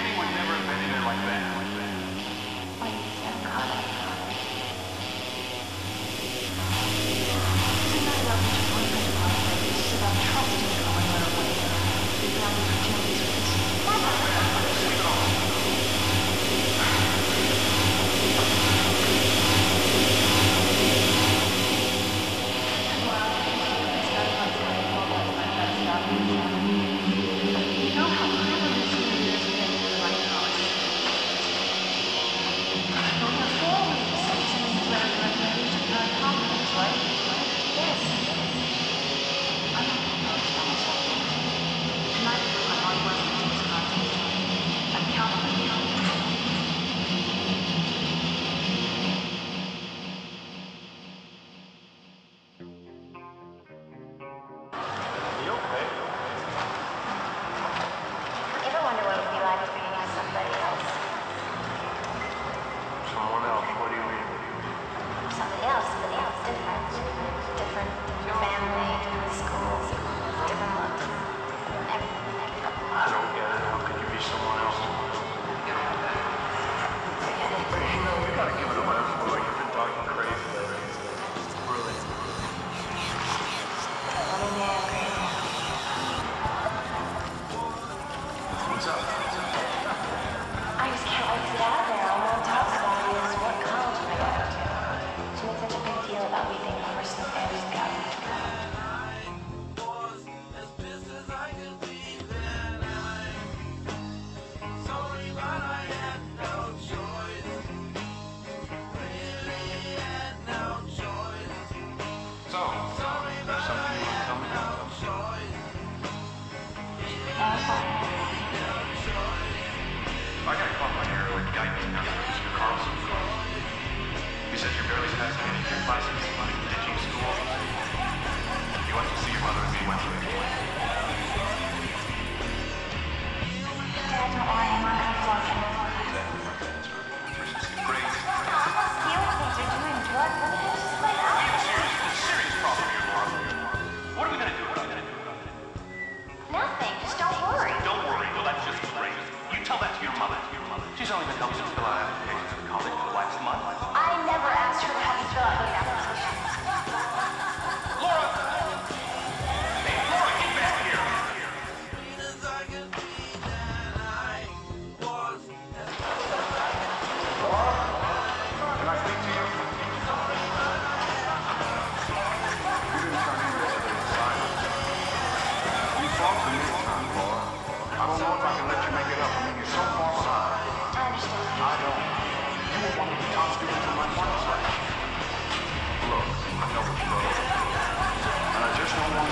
Anyone never been in it like that. Like that. Like, I gotta clock my hair like guidance counselor, Mr. Carlson. You said you're barely passing your classes. Did you school? You went to see your mother and me went to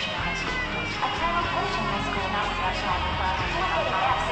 Attention high school girls. A team high school not with national.